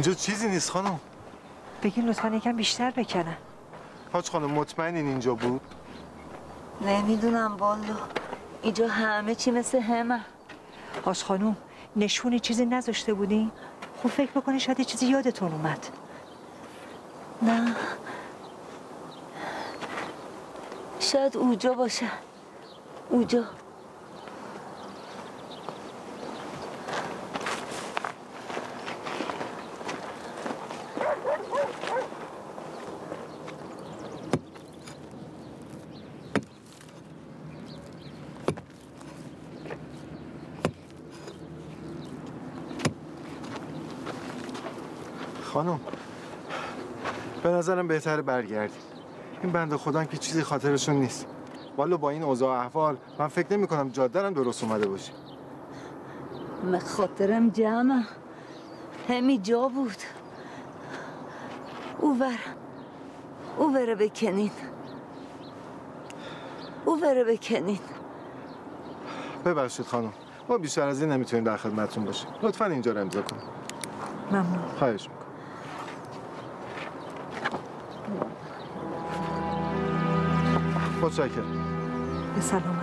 اینجا چیزی نیست خانم. بگین لطفا یکم بیشتر بکنن حاج خانم مطمئنین اینجا بود؟ نمی‌دونم والو اینجا همه چی مثل همه. آش خانوم نشونی چیزی نذاشته بودین؟ خب فکر بکنی شاید یه چیزی یادتون اومد. نه. شاید اوجا باشه. اوجا. خانم به نظرم بهتره برگردیم این بنده خدا که چیزی خاطرشون نیست. والا با این اوضاع احوال من فکر نمی کنم جاده هم درست اومده باشه. من خاطرم جمع همی جا بود. او ور او وره بکنین. او وره بکنین. ببخشید خانم ما بیشتر از این نمی‌تونیم در خدمتتون باشیم. لطفا اینجا رو امضا کنید ممنون. خواهش متشکرم. به سلامت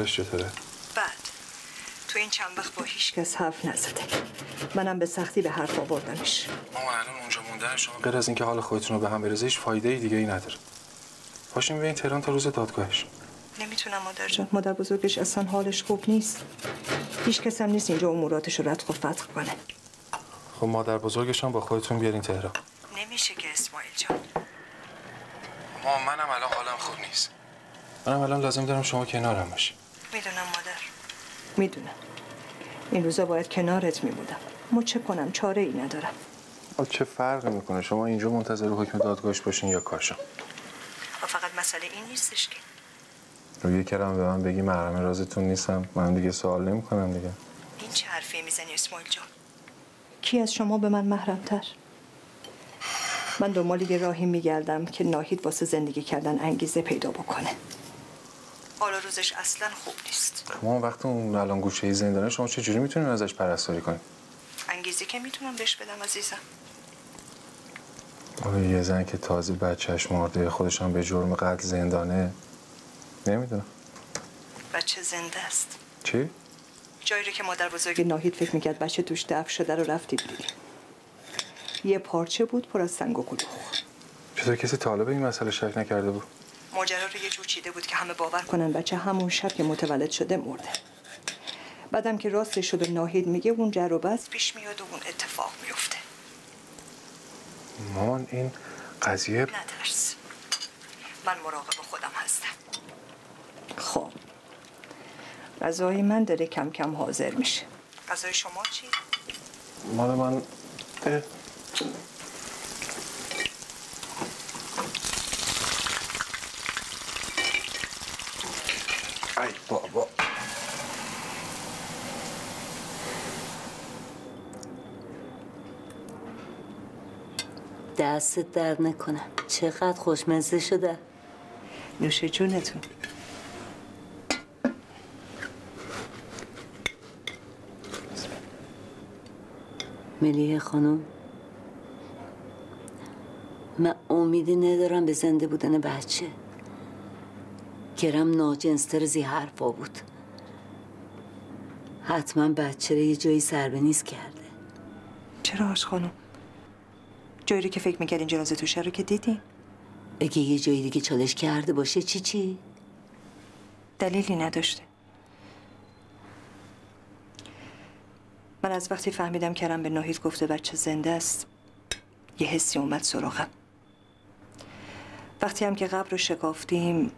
حالش چطوره؟ بعد. تو این چند وقت با هیچ کس حرف نزده. منم به سختی به حرف آوردمش. مامان الان اونجا موندن شما غیر از اینکه حال خودتون رو به هم بریزه هیچ فایده ای دیگه ای نداره. پاشیم ببین تهران تا روز دادگاهش. نمی‌تونم مادر جان. مادر بزرگش اصلا حالش خوب نیست. هیچ کس هم نیست اینجا اموراتش رو ردخ و فتح کنه. خب مادر بزرگش هم با خودتون بیارین تهران. نمیشه که اسماعیل جان. مامان منم الان حالم خوب نیست. منم الان لازم دارم شما کنارم باشی می‌دونم مادر. می‌دونم. این روزا باید کنارت میبودم ما چه کنم؟ چاره ای ندارم چه فرقی می‌کنه؟ شما اینجا منتظر حکم دادگاهش باشین یا کاشان و فقط مسئله این نیستش که. روی کلام به من بگی محرم رازتون نیستم. من دیگه سوال نمی‌کنم دیگه. این چه حرفی می‌زنی اسماعیل جان؟ کی از شما به من محرمتر؟ من دنبال یه راهی میگردم که ناهید واسه زندگی کردن انگیزه پیدا بکنه. حالا روزش اصلا خوب نیست. ما وقتی اون الان گوشه زندانه شما چه جوری می‌تونین ازش پرستاری کنین انگیزه که می‌تونم بهش بدم عزیزم. آره یه زن که تازه بچهش مرده خودش هم به جرم قتل زندانه. نمی‌دونم. بچه زنده است. چی؟ جایی رو که مادر بزرگ ناهید فکر می‌کرد بچه توش دفع شده رو رفتید دیدیم یه پارچه بود پر از سنگ و کلوخ. چطور کسی طالب این مسئله شک نکرده بود؟ ماجرا رو یه جور چیده بود که همه باور کنن بچه همون شب که متولد شده مرده. بعدم که راستش شد و ناهید میگه اون جر و بس پیش میاد و اون اتفاق میفته. مامان این قضیه نترس. من مراقب خودم هستم. خب. غذای من داره کم کم حاضر میشه. غذای شما چی؟ مال من بابا دستت درد نکنه. چقدر خوشمزه شده. نوش جونتون. ملیه خانم من امیدی ندارم به زنده بودن بچه. گرم ناجنستر زی حرفا بود. حتما بچه رو یه جایی سر به نیست کرده. چرا آش خانم؟ جایی رو که فکر می‌کردین جنازه توشه رو که دیدین؟ اگه یه جایی دیگه چالش کرده باشه چی چی؟ دلیلی نداشته. من از وقتی فهمیدم کرم به ناهید گفته بچه زنده است یه حسی اومد سراغم. وقتی هم که قبر رو شکافتیم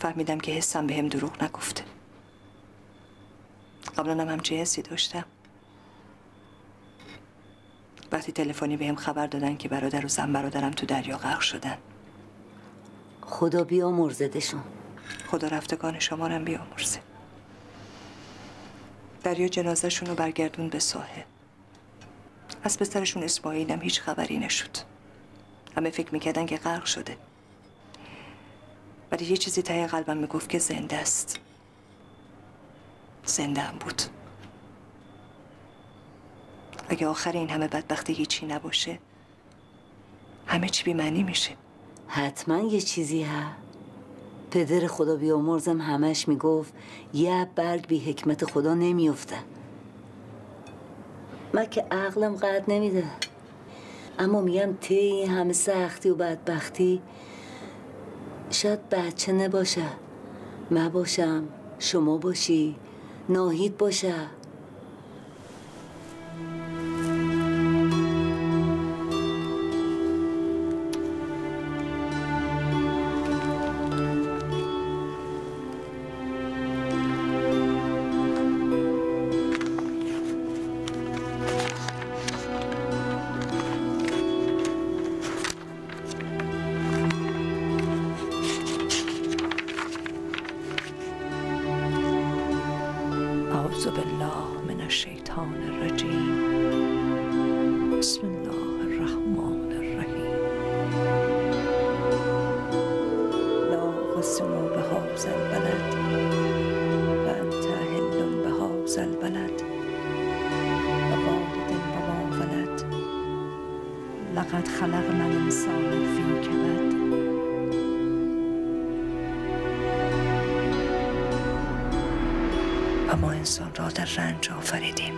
فهمیدم که حسم به هم دروغ نگفته. قبلا هم همچه حسی داشتم؟ وقتی تلفنی به هم خبر دادن که برادر و زن برادرم تو دریا غرق شدن. خدا بیامرزدشون خدا رفتگان شما رو هم بیامرزه. دریا جنازهشون رو برگردون به ساحل. از پسرشون اسماعیل هم هیچ خبری نشد. همه فکر می‌کردن که غرق شده. ولی یه چیزی ته قلبم می‌گفت که زنده است. زنده هم بود. اگه آخر این همه بدبختی هیچی نباشه همه چی بیمعنی میشه. حتما یه چیزی ها. پدر خدا بیامرزم همش می‌گفت یه برگ بی حکمت خدا نمیفته من که عقلم قد نمیده. اما میگم تی همه سختی و بدبختی شاید بچه نباشه. من باشم شما باشی ناهید باشه. لقد خلقنا الإنسان في كبد. و ما انسان را در رنج آفریدیم.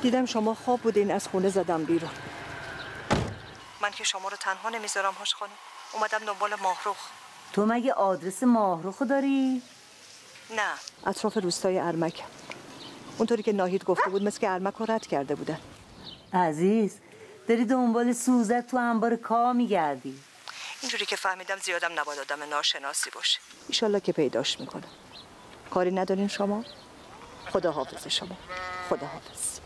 دیدم شما خواب بودین از خونه زدم بیرون. من که شما رو تنها نمی‌ذارم هاش خانم. اومدم دنبال ماهروخ. تو مگه آدرس ماهروخو داری؟ نه. اطراف روستای ارمک. اونطوری که ناهید گفته بود مثل که ارمک رو رد کرده بودن عزیز داری دنبال سوزت تو انبار کا میگردی. اینجوری که فهمیدم زیادم نباید آدم ناشناسی باشه. ایشالله که پیداش می‌کنم کاری ندارین شما؟ خدا حافظ شما. خدا حافظ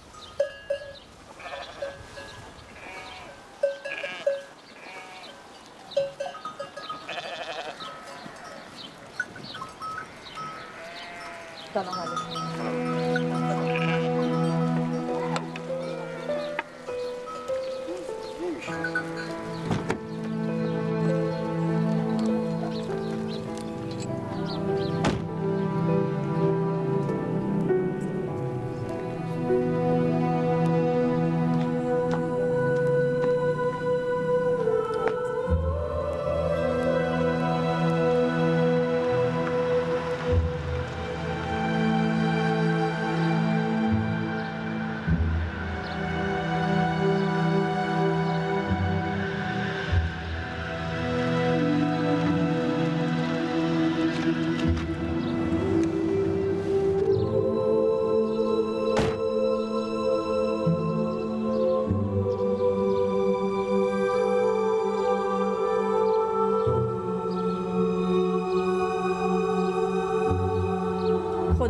سلام علیکم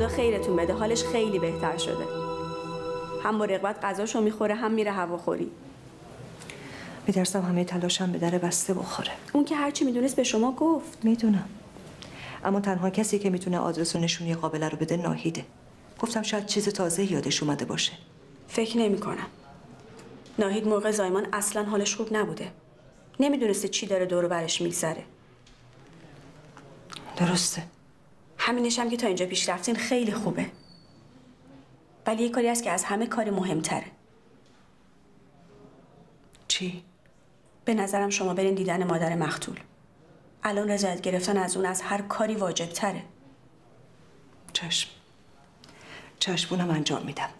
خیرتون بده حالش خیلی بهتر شده. هم با رغبت غذاشو می‌خوره هم میره هواخوری میترسم همه تلاشم به در بسته بخوره. اون که هرچی می‌دونست به شما گفت. می‌دونم. اما تنها کسی که می‌تونه آدرس و نشونی قابله رو بده ناهیده. گفتم شاید چیز تازه یادش اومده باشه. فکر نمی کنم ناهید موقع زایمان اصلا حالش خوب نبوده. نمی‌دونسته چی داره دور برش میگذره. درسته. همینش هم که تا اینجا پیش رفتین خیلی خوبه. ولی یه کاری هست که از همه کاری مهمتره. چی؟ به نظرم شما برین دیدن مادر مختول الان رضایت گرفتن از اون از هر کاری واجب تره چشم. چشمونم انجام میدم.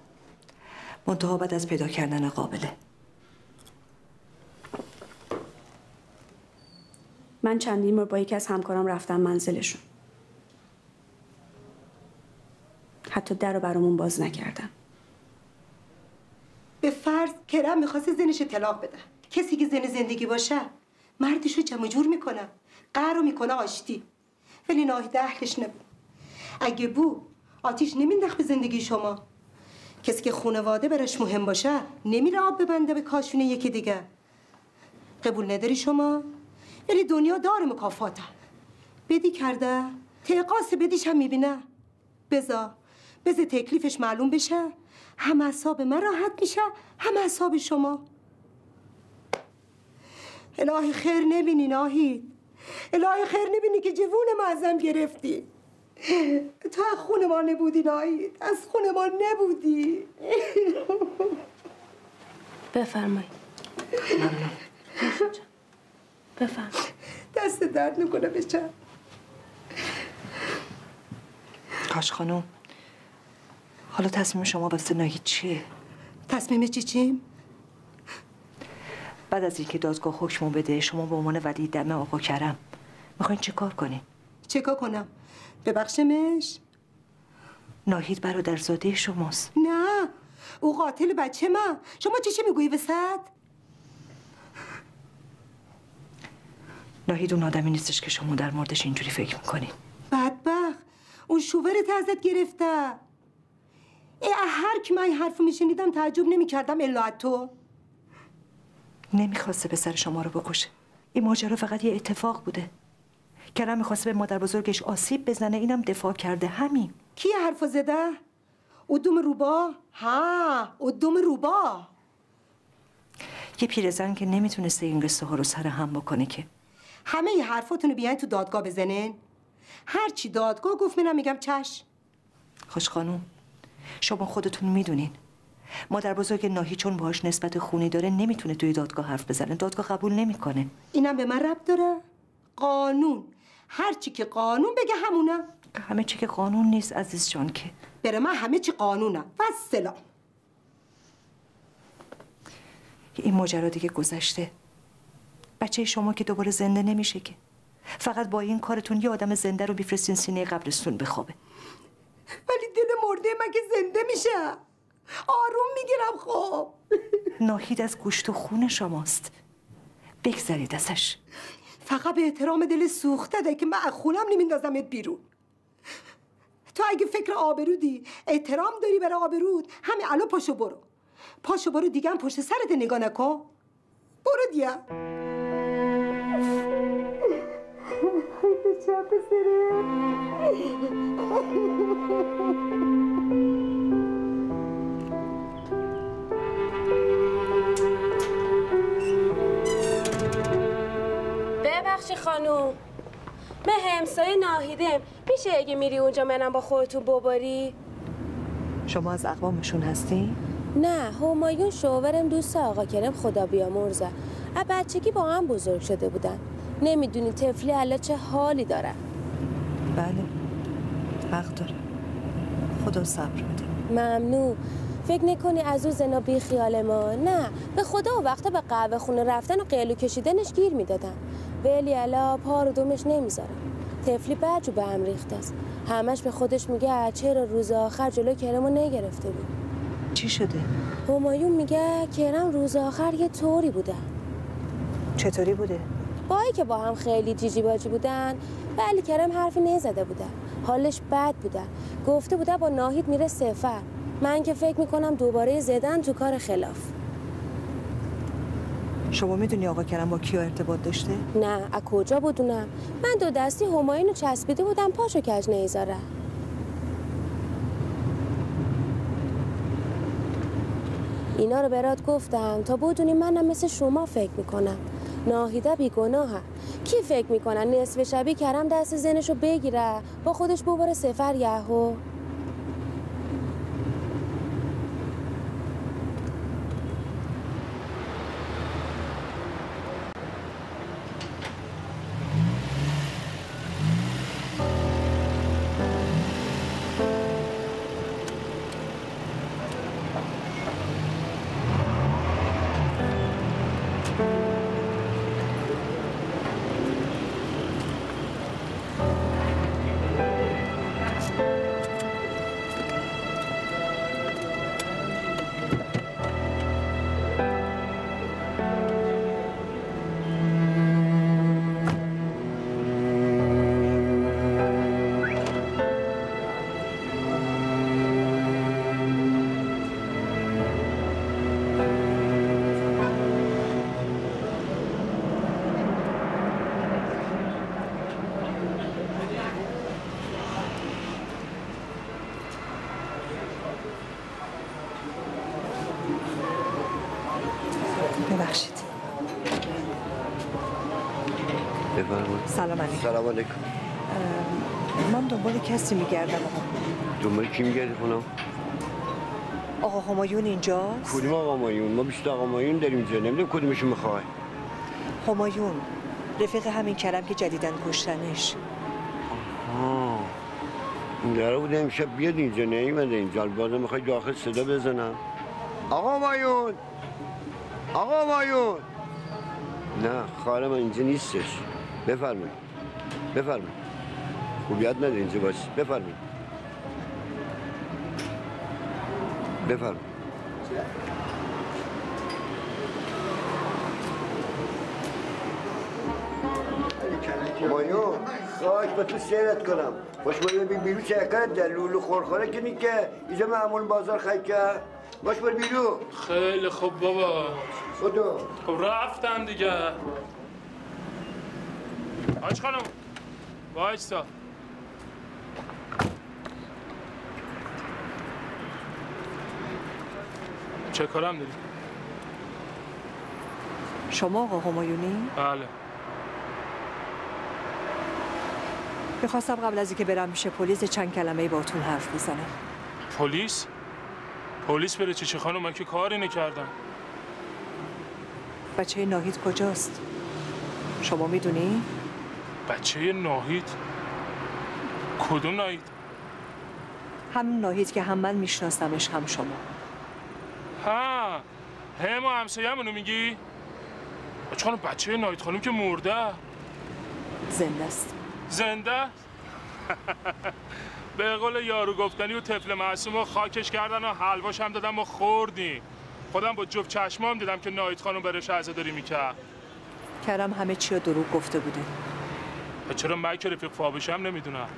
منتها بعد از پیدا کردن قابله. من چندین بار با یکی از همکارام رفتم منزلشون. حتی در رو برامون باز نکردن. به فرض کرم می‌خواست زنش طلاق بده. کسی که زن زندگی باشه مردشو جمع جور می‌کنه. قهر رو می‌کنه آشتی. ولی ناهید اهلش نبود. اگه بو آتیش نمیندخ به زندگی شما. کسی که خانواده براش مهم باشه نمیره آب ببنده به کاشونه یکی دیگه. قبول نداری شما؟ ولی دنیا داره مکافاته. بدی کرده تقاس بدیش هم می‌بینه. بزا بزا تکلیفش معلوم بشه. هم اصاب من راحت میشه هم اصاب شما. الهی خیر نبینی ناهید الهی خیر نبینی که جوون ما ازم گرفتی. تو از خونه ما نبودی ناهید از خونه ما نبودی. بفرمایید بفرم دست درد نکنه بچه. کاش خانم. حالا تصمیم شما واسه ناهید چیه؟ تصمیم چی چیم؟ بعد از اینکه دادگاه حکمو بده شما به عنوان ولی دم آقا کرم می‌خواین چه کار کنین؟ چه کار کنم؟ ببخشمش؟ ناهید برادرزاده شماست نه او قاتل بچه من شما چی چی می‌گویی وسط؟ ناهید اون آدمی نیستش که شما در موردش اینجوری فکر می‌کنین بدبخت اون شوورت ازت گرفته هر کی من این حرف میشنیدم تعجب نمی‌کردم الا از تو. نمی‌خواسته پسر شما رو بکشه. این ماجرا فقط یه اتفاق بوده. کرم می‌خواسته به مادر بزرگش آسیب بزنه اینم دفاع کرده. همین. کی حرف زده؟ ادوم روبا؟ ها ادوم روبا. یه پیرزن که نمی‌تونسته این قصه ها رو سر هم بکنه که. همه ی حرفاتون رو بیاین تو دادگاه بزنین. هرچی دادگاه گفت منم میگم چش. خوش خانوم شما خودتون می‌دونین. مادر بزرگ ناهی چون باهاش نسبت خونی داره نمی‌تونه توی دادگاه حرف بزنه. دادگاه قبول نمی‌کنه. اینم به من رب داره؟ قانون. هرچی که قانون بگه همونه. همه چی که قانون نیست عزیز جان که. بره من همه چی قانونم. و سلام این ماجرا دیگه گذشته. بچه شما که دوباره زنده نمیشه که. فقط با این کارتون یه آدم زنده رو بیفرستین سینه قبرستون بخوابه. ولی دل مرده من که زنده میشه؟ آروم می‌گیرم خب. ناهید از گوشت و خون شماست. بگذرید ازش. فقط به احترام دل سوخته ده که من از خونم نمیندازمت بیرون. تو اگه فکر آبرودی احترام داری برای آبرود همین الان پاشو برو. پاشو برو دیگه هم پشت سرت نگاه نکن. برو دیگه. ببخشی خانوم من همسایه ناهیدم. میشه اگه میری اونجا منم با خودتون بباری؟ شما از اقوامشون هستی؟ نه همایون شوورم دوست آقا کرم خدا بیامرزه. از بچگی با هم بزرگ شده بودن. نمی‌دونی طفلی الان چه حالی داره. بله حق داره. خدا صبر بده. ممنون. فکر نکنی از اون زنا بی خیال ما؟ نه به خدا و وقتا به قهوه خونه رفتن و قیلو کشیدنش گیر می‌دادن. ولی الا پا رو دومش نمی‌ذارم طفلی برجو به هم ریخته است. همش به خودش میگه چرا روز آخر جلو کرمو نگرفته بود؟ چی شده؟ همایون میگه کرم روز آخر یه طوری بوده. چطوری بوده؟ با که با هم خیلی جیجی باجی بودن ولی کرم حرفی نزده بوده حالش بد بوده گفته بوده با ناهید میره سفر. من که فکر می‌کنم دوباره زدن تو کار خلاف. شما می‌دونی آقا کرم با کیا ارتباط داشته؟ نه از کجا بدونم من دو دستی هماین رو چسبیده بودم پاشو کج نیزاره اینا رو برات گفتم تا بدونی منم مثل شما فکر می‌کنم. ناهیده بیگناهه. کی فکر می‌کنن نصف شبی کرم دست زنش رو بگیره؟ با خودش ببره سفر یهو. سلام علیکم. من دنبال کسی میگردم آقا. دنبال کی میگردی خونم؟ آقا همایون اینجاست؟ کدوم آقا مایون ما بیشتر آقا مایون داریم اینجا. نمی‌دونم کدومشون می‌خوای. همایون. رفیق همین کرم که جدیدن کشتنش. آه این قرار بوده امشب بیاد اینجا. نیومده اینجا. البته می‌خوای داخل صدا بزنم. آقا مایون آقا مایون نه خواهر من اینجا نیستش. بفرمایید. بفرمایید. خوبیت نداره اینجا باشی. بفرمایید. بفرمایید. مایون خواهش به تو سیرت کنم. باش باید بی بیرو چکر در لولو خورخوره کنی که اینجا معمول بازار خیلی کرد باش باید بیرو. خیلی خوب بابا. خودو. خب رفتن دیگه. آج خانم. وایستا. چه کارم داری؟ شما آقا همایونی؟ بله. می‌خواستم قبل از اینکه برم پیش پلیس چند کلمه باتون حرف بزنم. پلیس؟ پلیس بره چه خانم من که کاری نکردم. بچه ناهید کجاست؟ شما می‌دونی؟ بچه ناهید. کدوم ناهید؟ همین ناهید که هم من میشناسمش هم شما. ها هم و همسایه‌مونو میگی؟ خانم بچه ناهید خانم که مرده. زنده است. زنده؟ به قول یارو گفتنی و طفل معصوم رو خاکش کردن و حلواش هم دادم و خوردیم خودم با جفت چشمام دیدم که ناهید خانم برش عزاداری می‌کرد. کرم همه چی رو دروغ گفته بوده. و چرا من که رفیق فابشم نمی‌دونم.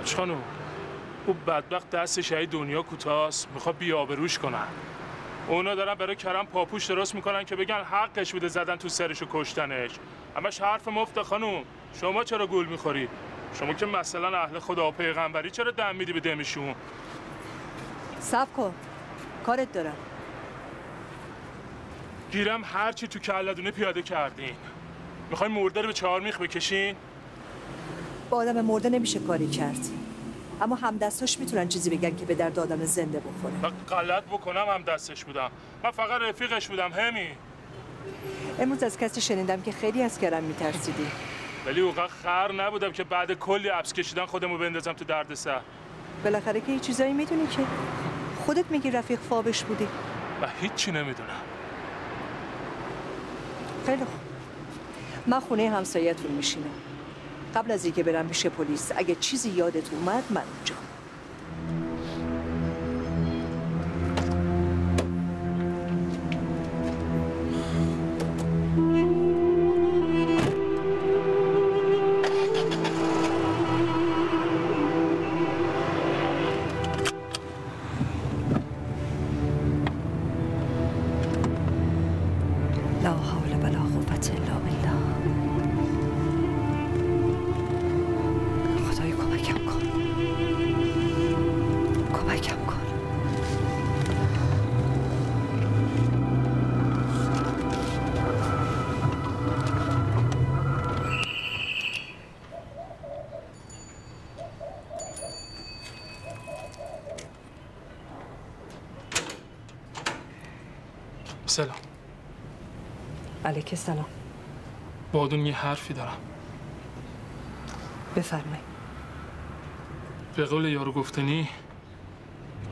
آج خانم او بدبخت دست شهید دنیا کوتاست می‌خواد بیابروش کنن. اونا دارن برای کرم پاپوش درست می‌کنن که بگن حقش بوده زدن تو سرش و کشتنش. همش حرف مفت خانم. شما چرا گول می‌خوری؟ شما که مثلا اهل خدا و پیغمبری چرا دم میدی به دمشون؟ صبر کن. کارت دارم. گیرم هرچی تو کلدونه پیاده کردین. می‌خوای مرده رو به چهار میخ بکشین؟ با آدم مرده نمیشه کاری کرد. اما همدستاش می‌تونن چیزی بگن که به درد آدم زنده بخوره. غلط بکنم هم دستش بودم. من فقط رفیقش بودم همی امروز از کسی شنیدم که خیلی از کرم میترسیدی. ولی اوقات خر نبودم که بعد کلی عبس کشیدن خودمو بندازم تو درد سر. بالاخره که یه چیزایی می‌دونی که خودت میگی رفیق فابش بودی. و هیچی نمی‌دونم. خیلی خوب. من خونه همسایتون میشینم. قبل از اینکه برم پیش پلیس اگه چیزی یادت اومد من اونجا. سلام. علیک سلام بادون یه حرفی دارم. بفرمایید. به قول یارو گفتنی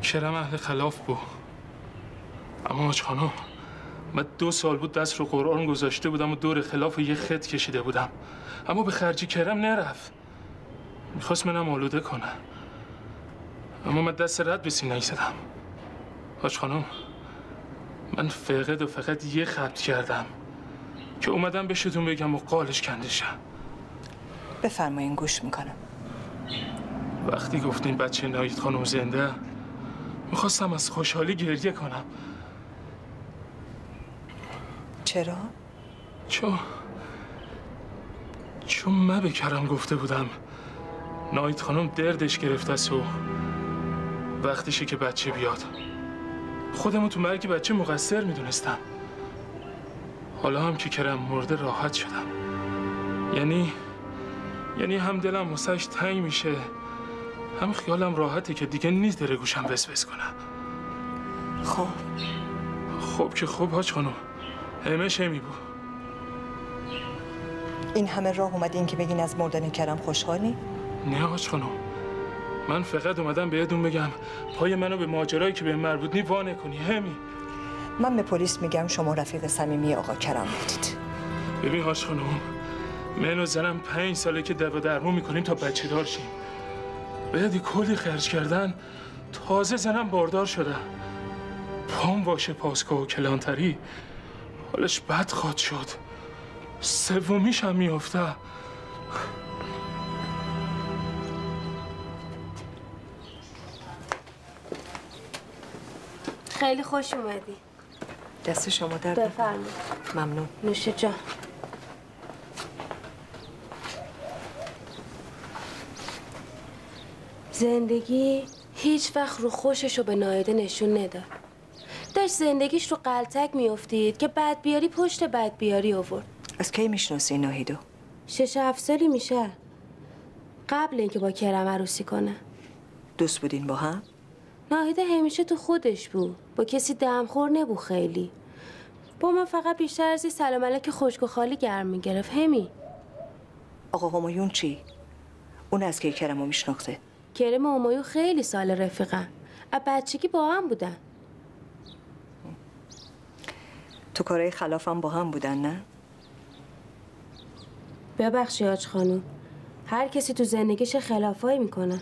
کرم اهل خلاف بود اما حاج خانم من دو سال بود دست رو قرآن گذاشته بودم و دور خلاف یه خط کشیده بودم. اما به خرجی کرم نرفت. می‌خواست منم آلوده کنه. اما من دست رد به سینه زدم. حاج خانم من فقط و فقط یه خط کردم که اومدم بهشتون بگم و قالش کنده شم. بفرمایین گوش می‌کنم. وقتی گفتین بچه نایید خانم زنده می‌خواستم از خوشحالی گریه کنم. چرا؟ چون چون من به کرم گفته بودم. نایت خانم دردش گرفته است و وقتشه که بچه بیاد. خودمو تو مرگ بچه مقصر می‌دونستم. حالا هم که کرم مرده راحت شدم. یعنی یعنی هم دلم واسش تنگ میشه. هم خیالم راحته که دیگه نیست داره گوشم وسوس کنم خب. خب که خوب حاج خانم همه شمی بود. این همه راه اومدین که بگین از مردن کرم خوشحالی؟ نه حاج خانم من فقط اومدم بهتون بگم. پای منو به ماجرایی که به مربوط نی وانه کنی همین. من به پلیس میگم شما رفیق صمیمی آقا کرم بودید ببین حاج خانم من و زنم پنج ساله که دوا درمون می‌کنیم تا بچه دار شیم. باید کلی خرج کردن تازه زنم باردار شده. پام واشه پاسکا و کلانتری حالش بد خواد شد. سومیش هم میافته. خیلی خوش اومدی. دست شما در. بفرمایید. ممنون. نوش جان زندگی هیچ وقت رو خوشش رو به نایده نشون نداد. داشت زندگیش رو قلتک میافتید که بعد بیاری پشت بعد بیاری آورد. از کی می‌شناسی ناهیدو؟ شش هفت سالی میشه. قبل اینکه با کرم عروسی کنه. دوست بودین با هم؟ ناهیده همیشه تو خودش بود. با کسی دمخور نبود خیلی. با من فقط بیشتر از این سلام علیک خشک و خالی گرم می‌گرفت. همی. آقا همایون چی؟ اون از کی کرمو میشناخته؟ کرم و همایون خیلی سال رفیقن از بچگی با هم بودن. تو کارهای خلافم با هم بودن نه؟ ببخشی آج خانوم هر کسی تو زندگیش خلافایی می‌کنه.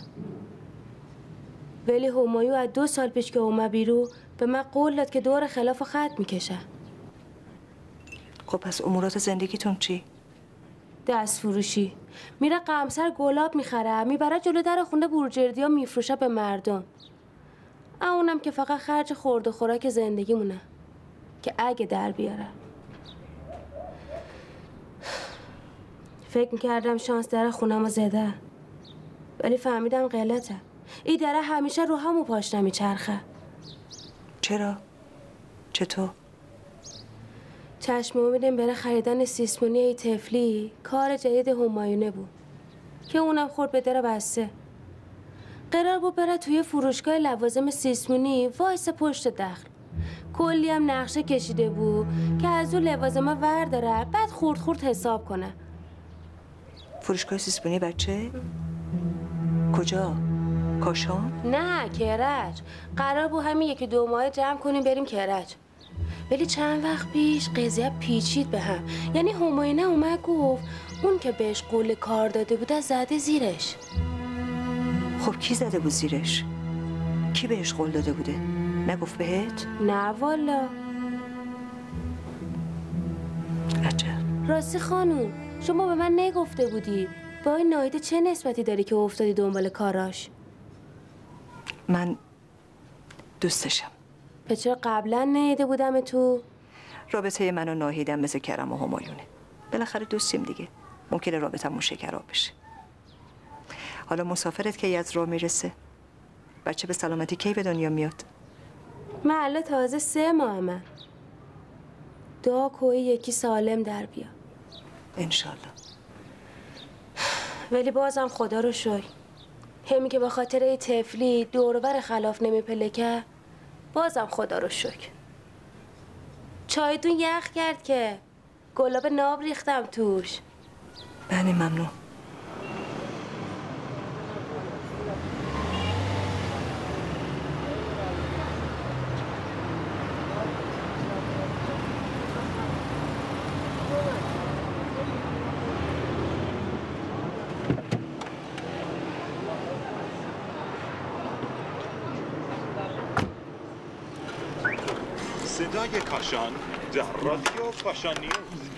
ولی همایون از دو سال پیش که اومد بیرو به من قول داد که دور خلاف خط می‌کشه. خب پس امورات زندگیتون چی؟ دست فروشی میره قمسر گلاب می‌خره می‌بره جلو در خونه بورجردی ها میفروشه به مردم. اونم که فقط خرج خورد و خوراک زندگی مونه. که اگه در بیاره. فکر می‌کردم شانس در خونم زده. ولی فهمیدم غلطه. ای دره همیشه رو همو پاش نمیچرخه چرا؟ چطور؟ چشم امیدم بره خریدن سیسمونی ای طفلی کار جدید همایونه بود که اونم خورد به در بسته قرار بود بره توی فروشگاه لوازم سیسمونی وایسه پشت دخل کلی هم نقشه کشیده بود که از اون لوازم ور داره بعد خرد خرد حساب کنه فروشگاه سیسمونی بچه؟ کجا؟ کاشان؟ نه کرج قرار بود همین یکی دو ماه جمع کنیم بریم کرج ولی چند وقت پیش قضیه پیچید به هم یعنی هماینه اومد گفت اون که بهش قول کار داده بود از زده زیرش خب کی زده بود زیرش؟ کی بهش قول داده بوده؟ نگفت بهت؟ نه والا عجب راستی خانوم شما به من نگفته بودی با این نایده چه نسبتی داری که افتادی دنبال کاراش من دوستشم پس چرا قبلا نیده بودم تو؟ رابطه من و ناهیدم مثل کرم و همایونه. بالاخره دوستیم دیگه. ممکنه رابطمون شکراب بشه. حالا مسافرت کی از راه می‌رسه؟ بچه به سلامتی کی به دنیا میاد؟ من الان تازه سه ماهمه دعا کوی یکی سالم در بیا. انشالله ولی بازم خدا رو شوی همی که به خاطر تفلی دورور خلاف نمیپلکه بازم خدا رو شکر. چایتون یخ کرد که گلاب ناب ریختم توش. بله ممنون. صدای کاشان در رادیو کاشان نیوز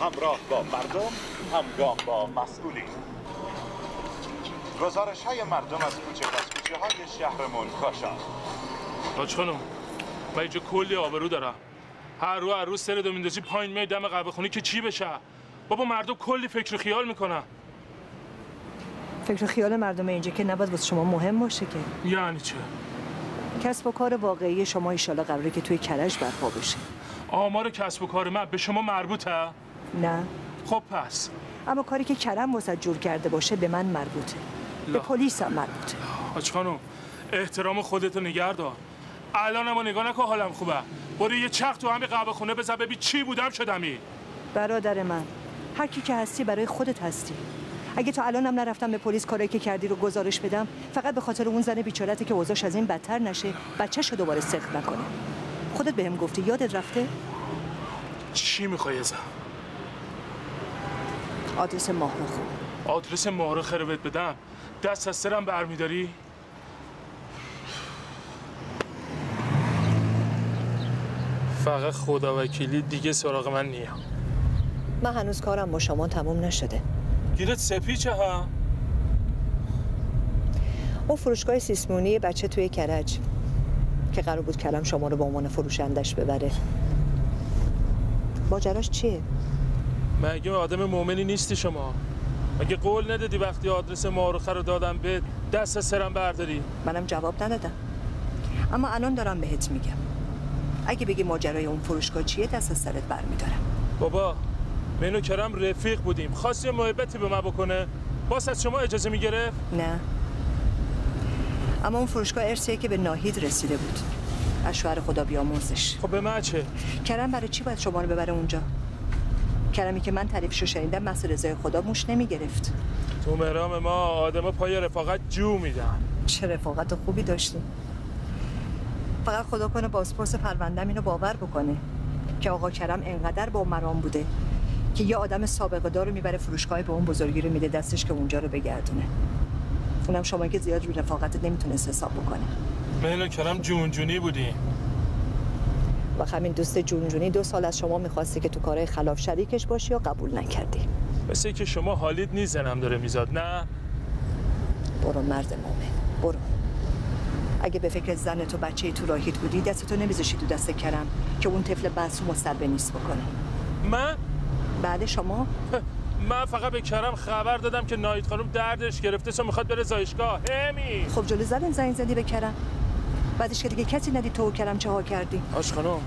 همراه با مردم همگام با مسئولین. گزارش های مردم از کوچه از کوچه های شهرمون کاشان حاج خانم من اینجا کلی آبرو دارم. هر رو هر روز سر دو میندازی پایین می دم قهوه خونه که چی بشه؟ بابا مردم کلی فکر و خیال می‌کنن. فکر و خیال مردم اینجا که نباید واسه شما مهم باشه که. یعنی چه؟ کسب و کار واقعی شما ایشالا قراره که توی کرج برپا بشه. آمار کسب و کار من به شما مربوطه؟ نه. خب پس. اما کاری که کرم واسه جور کرده باشه به من مربوطه. به لا. پلیس هم مربوطه. حاج خانم احترام خودتو نگه دار. الان اما نگاه نکن حالم خوبه. برو یه چخ تو همین قهوه خونه بزن ببین چی بودم شدمی. برادر من هر کی که هستی برای خودت هستی. اگه تا الانم نرفتم به پلیس کاری که کردی رو گزارش بدم فقط به خاطر اون زن بیچارته که اوضاعش از این بدتر نشه بچه‌شو دوباره سخت نکنه. خودت بهم گفتی یادت رفته؟ چی می‌خوای ازم؟ آدرس ماهرخو آدرس ماهرخه رو بهت بدم؟ دست از سرم برمیداری؟ فقط خدا وکیلی دیگه سراغ من نیا. من هنوز کارم با شما تموم نشده. گیرت سپیچه ها. اون فروشگاه سیسمونی بچه توی کرج که قرار بود کلم شما رو به عنوان فروشندش ببره. ماجراش چیه؟ مگه آدم مؤمنی نیستی شما؟ مگه قول ندادی وقتی آدرس ماهرخه رو دادم به دست سرم برداری؟ منم جواب ندادم. اما الان دارم بهت میگم. اگه بگی ماجرای اون فروشگاه چیه دست از سرت برمیدارم. بابا من و کرم رفیق بودیم. خواست یه محبتی به من بکنه. باز از شما اجازه می‌گرفت؟ نه. اما اون فروشگاه ارسیه که به ناهید رسیده بود. از شوهر خدا بیامرزش. خب به من چه؟ کرم برای چی باید شما رو ببره اونجا؟ کرمی که من تعریفشو شنیدم مثل رضای خدا موش نمی‌گرفت. تو مرام ما آدما پای رفاقت جو میدن. چه رفاقت خوبی داشتیم. فقط خدا کنه بازپرس پروندم اینو باور بکنه که آقا کرم انقدر با مرام بوده. که یه آدم سابقه دار رو می‌بره فروشگاه به اون بزرگی رو میده دستش که اونجا رو بگردونه. اونم شما که زیاد رو رفاقتت نمی‌تونست حساب بکنه. من و کرم جون جونی بودیم و همین دوست جونجونی دو سال از شما می‌خواسته که تو کارهای خلاف شریکش باشی و قبول نکردی. مثل که شما حالیت نیزنم داره میزاد نه؟ برو مرد مومن برو. اگه به فکر زن تو بچه تو راهیت بودی دستتو نمیذاشی تو دست کرم که اون طفل معصوم و سر به نیست بکنه. من؟ بعد شما؟ من فقط به کرم خبر دادم که نایت خانم دردش گرفته سو می‌خواد بره زایشگاه. همی! خب جلو زدن زنگ زدی به کرم. بعدش که دیگه کسی ندید تو و کرم چه ها کردی. آش خانم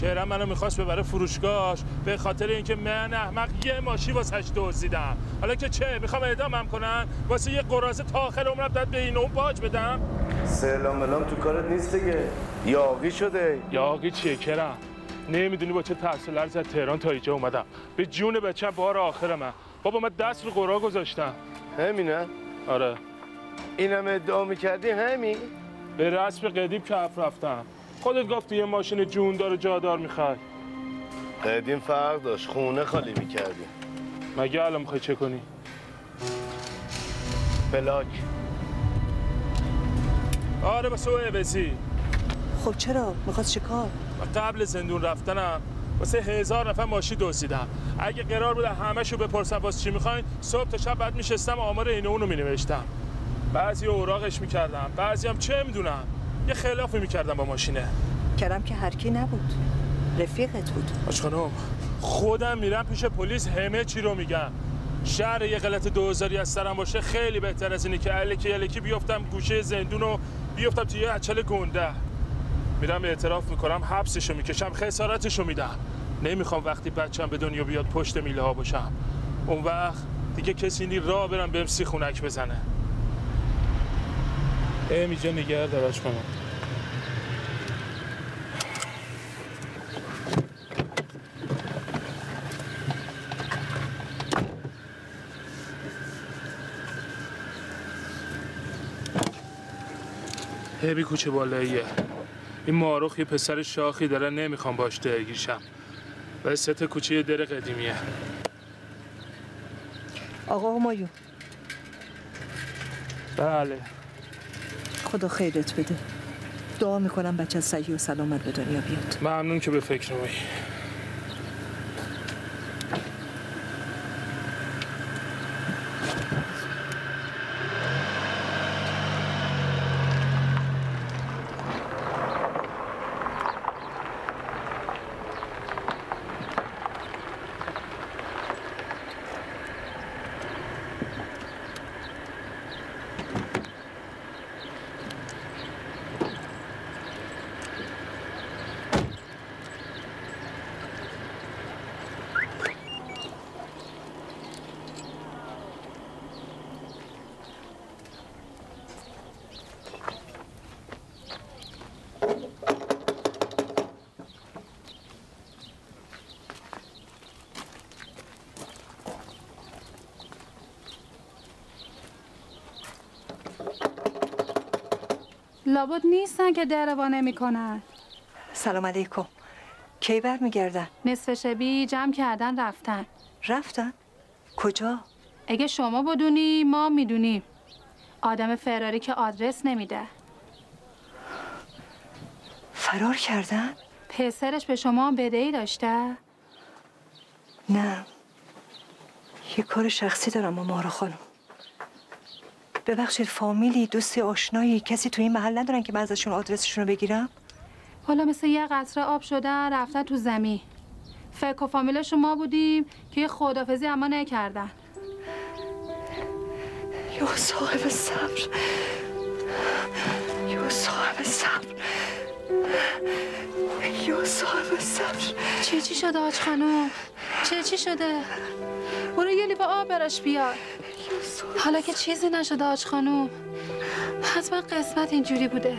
کرم منو می‌خواست ببره فروشگاهش به خاطر اینکه من احمق یه ماشی واسش دزدیدم. حالا که چه؟ می‌خوام اعدامم کنن؟ واسه یه قرازه تا آخر عمرم داد به این اون باج بدم؟ سلام ملام تو کارت نیست دیگه. یاقی شده. یاقی چیه کرم؟ نمی‌دونی با چه تحصیل از تهران تا اینجا اومدم. به جون بچم بار آخر من بابا من دست رو قرا گذاشتم. همینه آره. اینم ادعا می‌کردی همین؟ به رسم قدیم کف رفتم. خودت گفتی یه ماشین جوندار و جادار می‌خوای. قدیم فرق داشت. خونه خالی می‌کردی. مگه الان می‌خوای چه کنی؟ بلاک. آره با سوء عوضی خب چرا؟ می‌خواست چه کار؟ و قبل زندون رفتنم واسه هزار نفر ماشی دزدیدم. اگه قرار بود همه‌شو بپرسم واسه چی می‌خواین صبح تا شب بعد میشستم آمار اینو اونو مینوشتم. بعضی اوراقش می‌کردم بعضی هم چه می‌دونم یه خلافی می‌کردم با ماشینه. کرم که هرکی نبود. رفیقت بود. آج خانم خودم میرم پیش پلیس همه چی رو میگم. شهر یه غلط دوزاری از سرم باشه خیلی بهتر از اینه که الکی الکی بیفتم گوشه زندون و بیفتم توی یه اچل گنده. میرم اعتراف می‌کنم حبسشو می‌کشم خسارتشو میدم. نمی‌خوام وقتی بچم به دنیا بیاد پشت میله ها باشم. اون وقت دیگه کسی نی را برم بهم سیخونک بزنه. ام اینجا نگه کنم هبی کوچه بالاییه. این معارخ یه پسر شاخی داره نمی‌خوام باش درگیرشم. و ست کوچه در قدیمیه. آقا همایون. بله. خدا خیرت بده. دعا می‌کنم بچه صحیح و سلامت به دنیا بیاد. ممنون که به فکر روی لابد نیستن که در وا نمی‌کنن سلام علیکم. کی برمیگردن؟ نصف شبی جمع کردن رفتن. رفتن؟ کجا؟ اگه شما بدونی ما می‌دونیم. آدم فراری که آدرس نمیده. فرار کردن؟ پسرش به شما بدهی داشته؟ نه. یه کار شخصی دارم با مارا خانم. ببخشید فامیلی دوستی آشنایی کسی تو این محل ندارن که من ازشون آدرسشون رو بگیرم؟ حالا مثل یه قطره آب شدن رفتن تو زمین. فکر و فامیل شما بودیم که یه خدافزی اما نکردن. یا صاحب صبر. یا صاحب صبر. یا صاحب صبر. چی چی شده آج خانم؟ چی چی شده؟ برو یه لیوه آب براش بیار. حالا که چیزی نشده آج خانم حتما قسمت اینجوری بوده.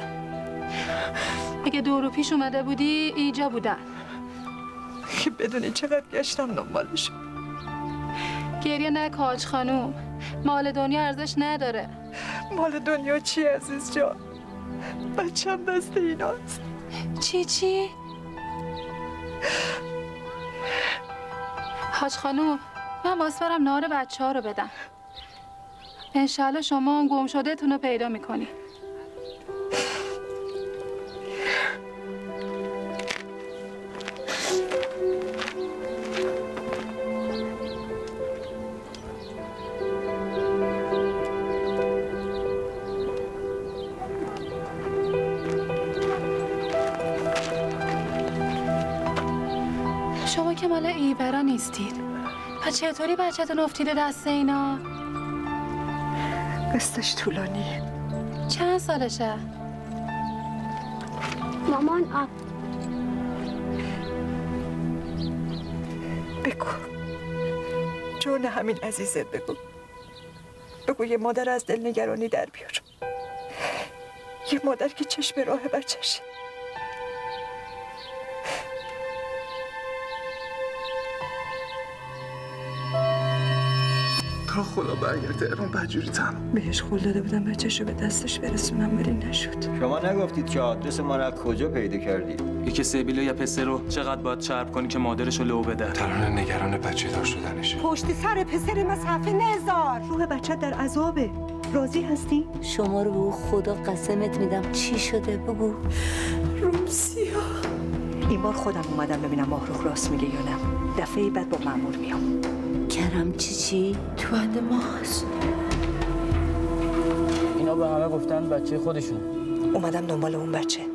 اگه دورو پیش اومده بودی اینجا بودن. که بدونی چقدر گشتم دنبالش. گریه نکن آج خانم. مال دنیا ارزش نداره. مال دنیا چی عزیز جان؟ بچم دست ایناست چی چی؟ حاج خانوم من باس برم نار بچه ها رو بدم. انشالله شما گم شده تون رو پیدا می‌کنی چطوری بچهتون افتیده دست اینا؟ قصدش طولانی چند سالشه؟ مامان آب بگو. جون همین عزیزت بگو. بگو یه مادر از دل نگرانی در بیار. یه مادر که چشم راه بچشه تا خدا برگرد تهران بجوری تنها بهش قول داده بودم بچهش رو به دستش برسونم ولی نشد. شما نگفتید که آدرس ما رو از کجا پیدا کردید؟ یکی سبیل یا پسر رو چقدر باید چرب کنی که مادرش رو لو بده؟ ترانه نگران بچه دار شدنشه. پشت سر پسر ما صفحه نزار. روح بچه در عذابه. راضی هستی؟ شما رو به او خدا قسمت میدم. چی شده بگو؟ روسیا. این بار خودم اومدم ببینم ماهروخ راست میگه یا نه. دفعه بعد با مامور میام. کرم چی چی؟ تو هند ماست. اینا به همه گفتن بچه خودشون. اومدم دنبال اون بچه.